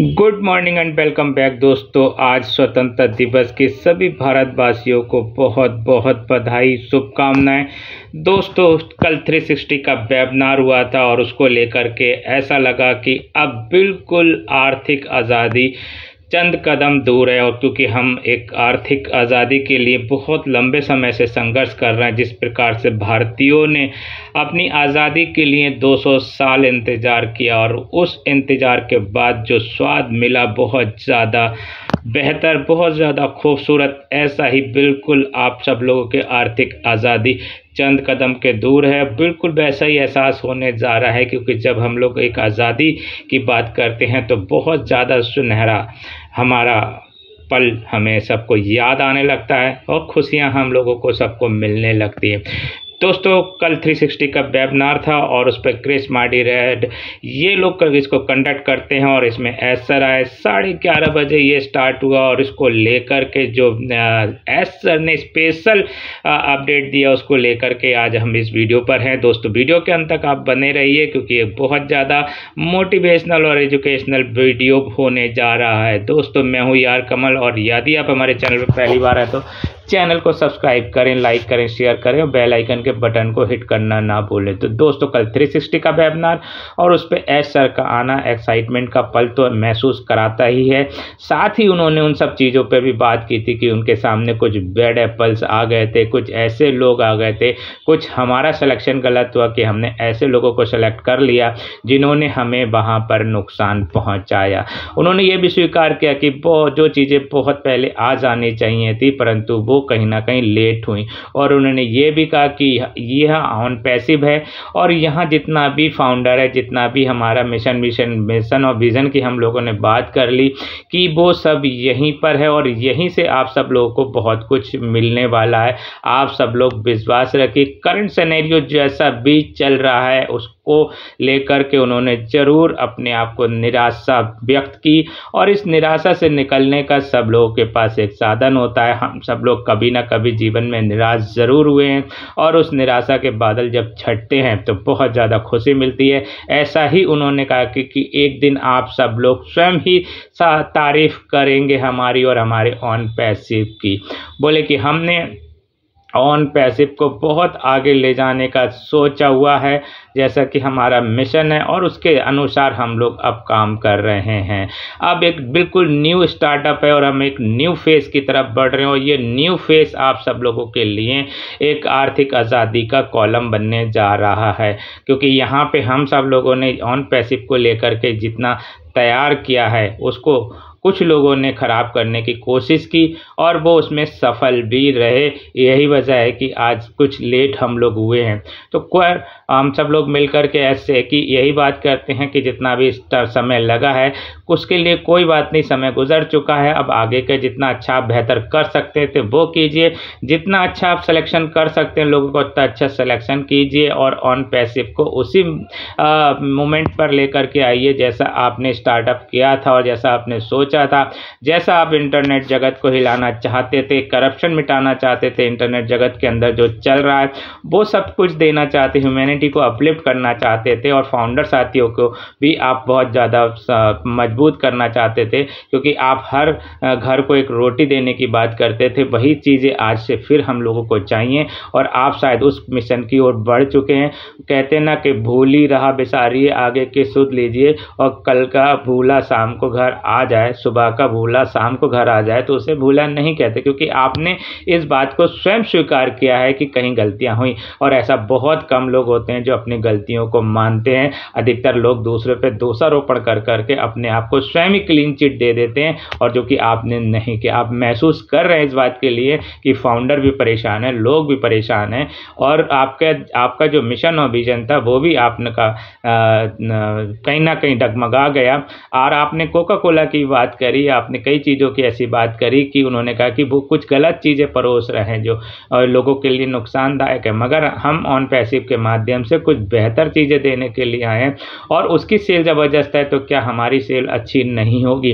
Good morning and welcome back दोस्तों। आज स्वतंत्रता दिवस के सभी भारतवासियों को बहुत बहुत बधाई, शुभकामनाएँ। दोस्तों, कल 360 का वेबिनार हुआ था और उसको लेकर के ऐसा लगा कि अब बिल्कुल आर्थिक आज़ादी चंद कदम दूर है और क्योंकि हम एक आर्थिक आज़ादी के लिए बहुत लंबे समय से संघर्ष कर रहे हैं, जिस प्रकार से भारतीयों ने अपनी आज़ादी के लिए 200 साल इंतज़ार किया और उस इंतज़ार के बाद जो स्वाद मिला बहुत ज़्यादा बेहतर, बहुत ज़्यादा खूबसूरत, ऐसा ही बिल्कुल आप सब लोगों के आर्थिक आज़ादी चंद कदम के दूर है। बिल्कुल वैसा ही एहसास होने जा रहा है क्योंकि जब हम लोग एक आज़ादी की बात करते हैं तो बहुत ज़्यादा सुनहरा हमारा पल हमें सबको याद आने लगता है और खुशियाँ हम लोगों को सबको मिलने लगती है। दोस्तों, कल 360 का वेबिनार था और उस पर क्रिस मार्डी रेड ये लोग इसको कंडक्ट करते हैं और इसमें एस सर आए। साढ़े ग्यारह बजे ये स्टार्ट हुआ और इसको लेकर के जो एस सर ने स्पेशल अपडेट दिया, उसको लेकर के आज हम इस वीडियो पर हैं। दोस्तों वीडियो के अंत तक आप बने रहिए क्योंकि ये बहुत ज़्यादा मोटिवेशनल और एजुकेशनल वीडियो होने जा रहा है। दोस्तों, मैं हूँ यार कमल और यदि आप हमारे चैनल पर पहली बार है तो चैनल को सब्सक्राइब करें, लाइक करें, शेयर करें और बेल आइकन के बटन को हिट करना ना भूलें। तो दोस्तों, कल 360 का वेबिनार और उस पर एस सर का आना एक्साइटमेंट का पल तो महसूस कराता ही है। साथ ही उन्होंने उन सब चीज़ों पर भी बात की थी कि उनके सामने कुछ बेड एप्पल्स आ गए थे, कुछ ऐसे लोग आ गए थे, कुछ हमारा सिलेक्शन गलत हुआ कि हमने ऐसे लोगों को सेलेक्ट कर लिया जिन्होंने हमें वहाँ पर नुकसान पहुँचाया। उन्होंने ये भी स्वीकार किया कि जो चीज़ें बहुत पहले आ जानी चाहिए थी, परंतु वो कहीं ना कहीं लेट हुई। और उन्होंने ये भी कहा कि यह ऑन पैसिव है और यहाँ जितना भी फाउंडर है, जितना भी हमारा मिशन मिशन मिशन और विज़न की हम लोगों ने बात कर ली कि वो सब यहीं पर है और यहीं से आप सब लोगों को बहुत कुछ मिलने वाला है। आप सब लोग विश्वास रखिए करंट सनेरियो जैसा भी चल रहा है उस को लेकर के उन्होंने ज़रूर अपने आप को निराशा व्यक्त की। और इस निराशा से निकलने का सब लोगों के पास एक साधन होता है। हम सब लोग कभी ना कभी जीवन में निराश ज़रूर हुए हैं। और उस निराशा के बादल जब छटते हैं तो बहुत ज़्यादा खुशी मिलती है। ऐसा ही उन्होंने कहा कि, कि एक दिन आप सब लोग स्वयं ही तारीफ़ करेंगे हमारी और हमारे ऑन पैसिव की। बोले कि हमने ऑन पैसिव को बहुत आगे ले जाने का सोचा हुआ है, जैसा कि हमारा मिशन है और उसके अनुसार हम लोग अब काम कर रहे हैं। अब एक बिल्कुल न्यू स्टार्टअप है और हम एक न्यू फ़ेज़ की तरफ़ बढ़ रहे हैं और ये न्यू फ़ेज़ आप सब लोगों के लिए एक आर्थिक आज़ादी का कॉलम बनने जा रहा है, क्योंकि यहाँ पे हम सब लोगों ने ऑन पैसिव को लेकर के जितना तैयार किया है, उसको कुछ लोगों ने ख़राब करने की कोशिश की और वो उसमें सफल भी रहे। यही वजह है कि आज कुछ लेट हम लोग हुए हैं। तो हम सब लोग मिलकर के ऐसे कि यही बात करते हैं कि जितना भी समय लगा है, उसके लिए कोई बात नहीं, समय गुजर चुका है। अब आगे के जितना अच्छा आप बेहतर कर सकते थे, वो कीजिए। जितना अच्छा आप सिलेक्शन कर सकते हैं, लोगों को उतना अच्छा सिलेक्शन कीजिए और ऑन पैसिव को उसी मोमेंट पर लेकर के आइए। जैसा आपने स्टार्टअप किया था और जैसा आपने सोचा था। जैसा आप इंटरनेट जगत को हिलाना चाहते थे, करप्शन मिटाना चाहते थे, इंटरनेट जगत के अंदर जो चल रहा है, वो सब कुछ देना चाहते ह्यूमैनिटी को अपलिफ्ट करना चाहते थे और फाउंडर साथियों को भी आप बहुत ज़्यादा मज़बूत करना चाहते थे, क्योंकि आप हर घर को एक रोटी देने की बात करते थे। वही चीज़ें आज से फिर हम लोगों को चाहिए और आप शायद उस मिशन की ओर बढ़ चुके हैं। कहते ना कि भूली रहा बेसारिए, आगे के सुध लीजिए और कल का भूला शाम को घर आ जाए। सुबह का भूला, शाम को घर आ जाए तो उसे भूला नहीं कहते, क्योंकि आपने इस बात को स्वयं स्वीकार किया है कि कहीं गलतियाँ हुई। और ऐसा बहुत कम लोग होते हैं जो अपनी गलतियों को मानते हैं। अधिकतर लोग दूसरे पर दोषारोपण कर करके अपने आप को स्वयं ही क्लीन चिट दे देते हैं, और जो कि आपने नहीं किया। आप महसूस कर रहे हैं इस बात के लिए कि फाउंडर भी परेशान है, लोग भी परेशान हैं, और आपका आपका जो मिशन और विजन था, वो भी आपने का कहीं ना कहीं डगमगा गया। और आपने कोका कोला की बात बात करी, आपने कई चीज़ों की ऐसी बात करी कि उन्होंने कहा कि वो कुछ गलत चीज़ें परोस रहे हैं जो लोगों के लिए नुकसानदायक है। मगर हम ऑन पैसिव के माध्यम से कुछ बेहतर चीज़ें देने के लिए आए हैं, और उसकी सेल ज़बरदस्त है तो क्या हमारी सेल अच्छी नहीं होगी?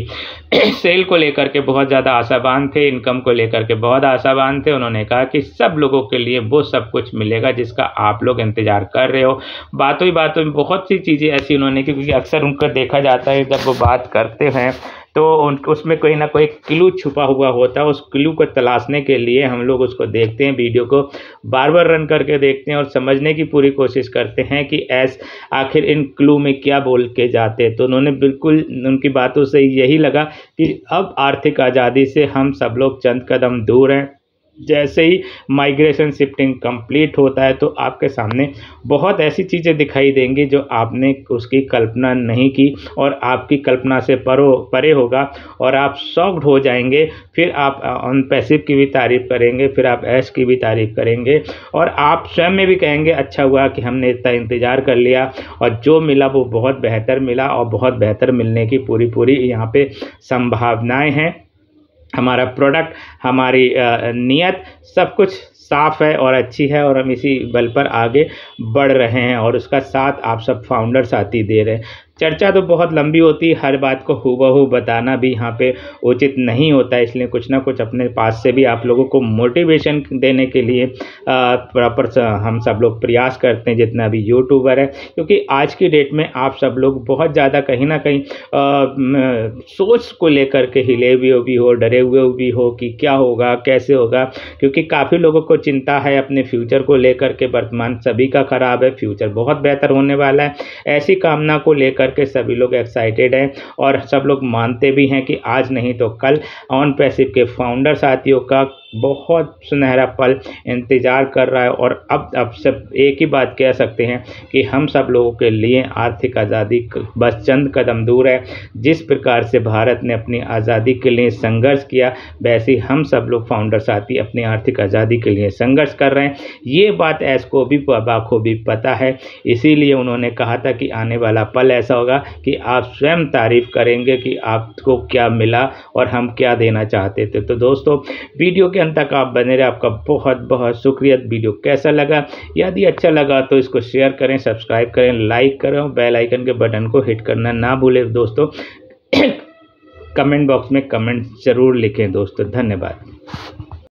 सेल को लेकर के बहुत ज़्यादा आशावान थे इनकम को लेकर के बहुत आशावान थे। उन्होंने कहा कि सब लोगों के लिए वो सब कुछ मिलेगा जिसका आप लोग इंतज़ार कर रहे हो। बातों ही बातों में बहुत सी चीज़ें ऐसी उन्होंने, क्योंकि अक्सर उनका देखा जाता है जब वो बात करते हैं तो उसमें कोई ना कोई क्लू छुपा हुआ होता है उस क्लू को तलाशने के लिए हम लोग उसको देखते हैं, वीडियो को बार बार रन करके देखते हैं और समझने की पूरी कोशिश करते हैं कि ऐस, आखिर इन क्लू में क्या बोल के जाते तो उन्होंने बिल्कुल उनकी बातों से यही लगा कि अब आर्थिक आज़ादी से हम सब लोग चंद कदम दूर हैं। जैसे ही माइग्रेशन शिफ्टिंग कंप्लीट होता है तो आपके सामने बहुत ऐसी चीज़ें दिखाई देंगी जो आपने उसकी कल्पना नहीं की और आपकी कल्पना से परो, परे होगा और आप सॉक्ड हो जाएँगे। फिर आप ऑन पैसिव की भी तारीफ़ करेंगे, फिर आप ऐश की भी तारीफ़ करेंगे और आप स्वयं में भी कहेंगे अच्छा हुआ कि हमने इतना इंतज़ार कर लिया। और जो मिला वो बहुत बेहतर मिला और बहुत बेहतर मिलने की पूरी पूरी यहाँ पे संभावनाएँ हैं। हमारा प्रोडक्ट हमारी नीयत सब कुछ साफ़ है और अच्छी है और हम इसी बल पर आगे बढ़ रहे हैं और उसका साथ आप सब फाउंडर साथी दे रहे हैं। चर्चा तो बहुत लंबी होती है हर बात को हूबहू बताना भी यहाँ पे उचित नहीं होता है, इसलिए कुछ ना कुछ अपने पास से भी आप लोगों को मोटिवेशन देने के लिए प्रॉपर हम सब लोग प्रयास करते हैं, जितना भी यूट्यूबर है। क्योंकि आज की डेट में आप सब लोग बहुत ज़्यादा कहीं ना कहीं सोच को लेकर के हिले हुए भी हो, डरे हुए भी हो कि क्या होगा, कैसे होगा, क्योंकि काफ़ी लोगों को चिंता है अपने फ्यूचर को लेकर के, वर्तमान सभी का ख़राब है फ्यूचर बहुत बेहतर होने वाला है। ऐसी कामना को लेकर करके सभी लोग एक्साइटेड हैं और सब लोग मानते भी हैं कि आज नहीं तो कल। ऑन पैसिव के फाउंडर साथियों का बहुत सुनहरा पल इंतज़ार कर रहा है और अब अब सब एक ही बात कह सकते हैं कि हम सब लोगों के लिए आर्थिक आज़ादी बस चंद कदम दूर है। जिस प्रकार से भारत ने अपनी आज़ादी के लिए संघर्ष किया, वैसे हम सब लोग फाउंडर साथी अपनी आर्थिक आज़ादी के लिए संघर्ष कर रहे हैं। ये बात ऐस को भी भी पता है। इसीलिए उन्होंने कहा था कि आने वाला पल ऐसा होगा कि आप स्वयं तारीफ़ करेंगे कि आपको क्या मिला और हम क्या देना चाहते थे। तो दोस्तों, वीडियो के अंत तक आप बने रहे। आपका बहुत बहुत शुक्रिया। वीडियो कैसा लगा? यदि अच्छा लगा तो इसको शेयर करें, सब्सक्राइब करें, लाइक करें बेल आइकन के बटन को हिट करना ना भूलें। दोस्तों, कमेंट बॉक्स में कमेंट ज़रूर लिखें। दोस्तों, धन्यवाद।